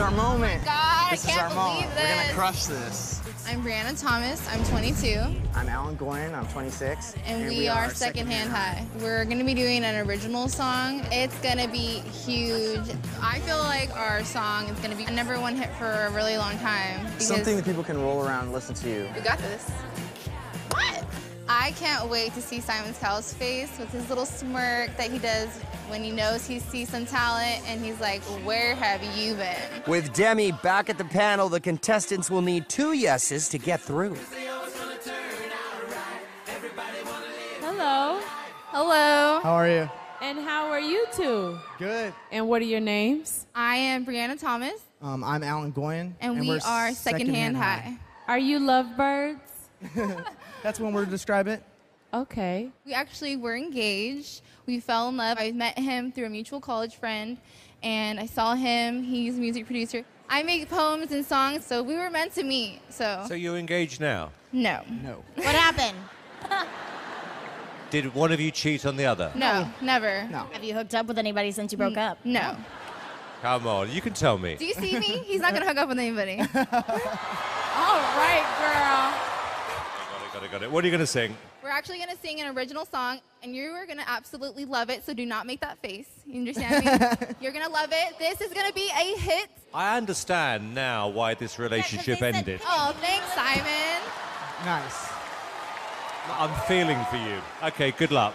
our moment. God, this I can't is our believe moment. We're this. gonna crush this. I'm Brianna Thomas. I'm 22, I'm Alan Goyen. I'm 26. and, we, are Secondhand High. We're gonna be doing an original song. It's gonna be huge. I feel like our song is gonna be a number one hit for a really long time. Something that people can roll around and listen to. We got this. What? I can't wait to see Simon Cowell's face with his little smirk that he does when he knows he sees some talent and he's like, Where have you been? With Demi back at the panel, the contestants will need two yeses to get through. Hello. Hello. How are you? And how are you two? Good. And what are your names? I am Brianna Thomas, Um, I'm Alan Goyen. and, we we're are Secondhand High. Are you lovebirds? That's one word to describe it. Okay. We actually were engaged. We fell in love. I met him through a mutual college friend, and I saw him. He's a music producer. I make poems and songs, so we were meant to meet. So, So you're engaged now. no. No. What happened? Did one of you cheat on the other? No, never. No. Have you hooked up with anybody since you broke up? No. Come on, you can tell me. Do you see me? He's not gonna hook up with anybody. All right, girl. Got it, got it, got it. What are you going to sing? We're actually gonna sing an original song, and you are gonna absolutely love it. So do not make that face. You understand me? You're gonna love it. This is gonna be a hit. I understand now why this relationship they said- ended. Oh, thanks, Simon. Nice. I'm feeling for you. Okay, good luck.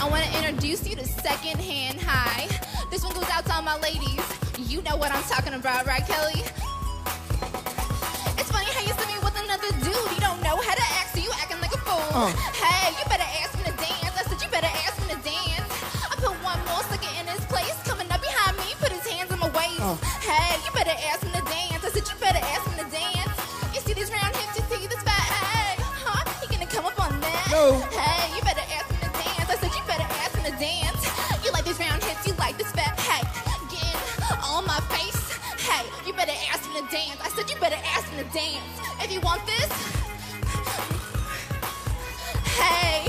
I want to introduce you to Secondhand High. This one goes out to all my ladies. You know what I'm talking about, right, Kelly? Fool. Hey, you better ask me to dance. I said you better ask me to dance. I put one more sucker in his place, coming up behind me, put his hands on my waist. Oh. Hey, you better ask me to dance. I said you better ask me to dance. You see these round hips, you see this fat hey, huh? You gonna come up on that? No. Hey, you better ask me to dance. I said you better ask me to dance. You like these round hips, you like this fat hey, getting on my face. Hey, you better ask me to dance. I said you better ask me to dance. If you want this, hey,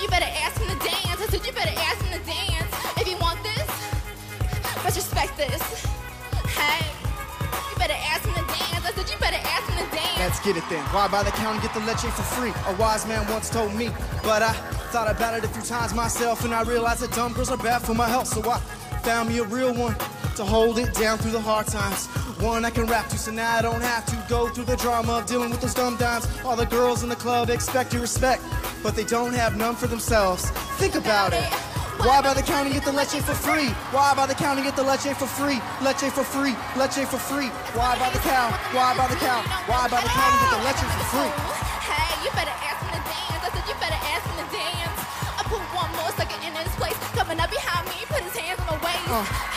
you better ask me to dance. I said you better ask him to dance. If you want this, let's respect this. Hey, you better ask him to dance. I said you better ask him to dance. Let's get it then. Why buy the county, get the leche for free? A wise man once told me, but I thought about it a few times myself, and I realized that dumb girls are bad for my health. So I found me a real one to hold it down through the hard times. One I can rap to, so now I don't have to go through the drama of dealing with those dumb dimes. All the girls in the club expect your respect, but they don't have none for themselves. Think about it. Why buy the county, get the leche for free? Why buy the county, get the leche for free? Leche for free, leche for free. Why buy the cow? Why buy the cow? Why buy the county, get the leche for free? Hey, you better ask me to dance. I said you better ask me to dance. I put one more sucker in his place, coming up behind me, put his hands on my waist. Hey,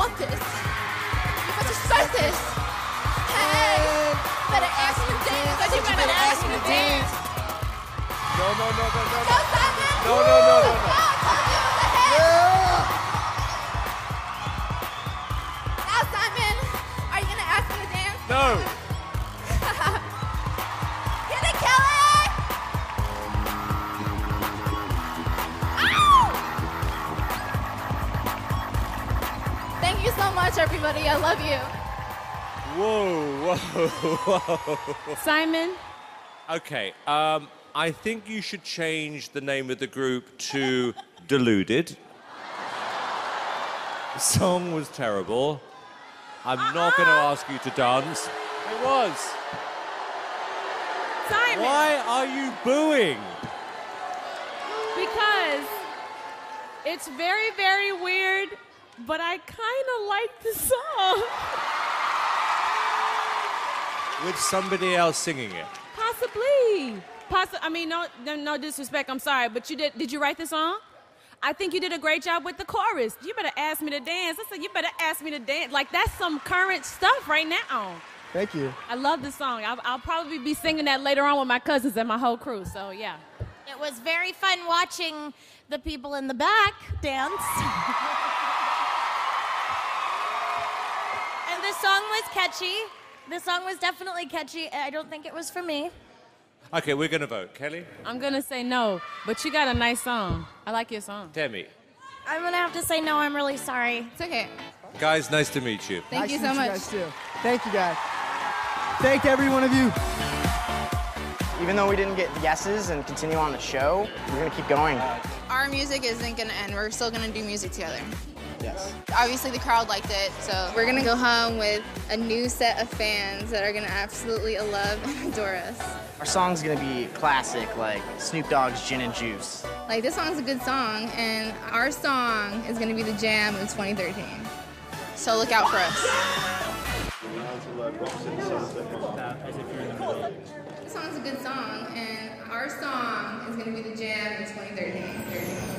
want this, you must respect this. Hey, better ask me to dance. I said you better ask me to dance. No, no, no, no, no. Go, Simon. No, no, no, no, no. Oh, I told you it was a hit. Now, Simon, are you gonna ask me to dance? No. So much, everybody. I love you. Whoa, whoa, whoa. Simon, Okay, um, I think you should change the name of the group to Deluded. The song was terrible. I'm not going to ask you to dance. It was. Simon, Why are you booing? because it's very, very weird, but I kind of like the song. With somebody else singing it. Possibly. Possi- I mean, no, no, no disrespect. I'm sorry, but you did. Did you write the song? I think you did a great job with the chorus. You better ask me to dance. I said you better ask me to dance. Like that's some current stuff right now. Thank you. I love the song. I'll, I'll probably be singing that later on with my cousins and my whole crew. So yeah. It was very fun watching the people in the back dance. the song was catchy. The song was definitely catchy. I don't think it was for me. Okay, we're going to vote. Kelly? I'm gonna say no, but you got a nice song. I like your song. Demi? I'm gonna have to say no. I'm really sorry. It's okay. Guys, nice to meet you. Thank Nice you to so meet much. guys, too. Thank you, guys. Thank every one of you. Even though we didn't get yeses and continue on the show, we're gonna keep going. Our music isn't gonna end. We're still gonna do music together. Yes. Obviously, the crowd liked it, so we're gonna go home with a new set of fans that are gonna absolutely love and adore us. Our song's gonna be classic, like Snoop Dogg's Gin and Juice. Like, this song's a good song, and our song is gonna be the jam of 2013. So look out for us. This song's a good song, and our song is gonna be the jam of 2013.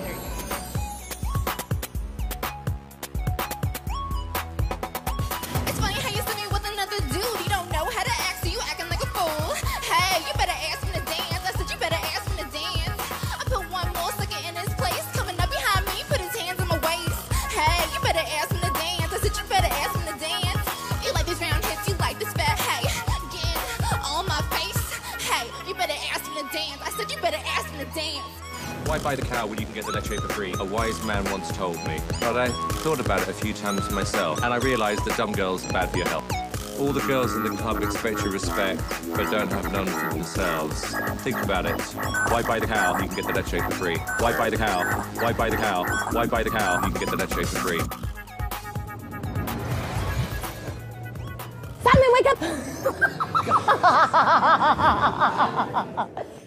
Said you better ask me to dance. Why buy the cow when you can get the leche for free? A wise man once told me. But I thought about it a few times myself, and I realized that dumb girls are bad for your health. All the girls in the club expect your respect, but don't have none for themselves. Think about it. Why buy the cow? You can get the leche for free. Why buy the cow? Why buy the cow? Why buy the cow? You can get the leche for free. Simon, wake up!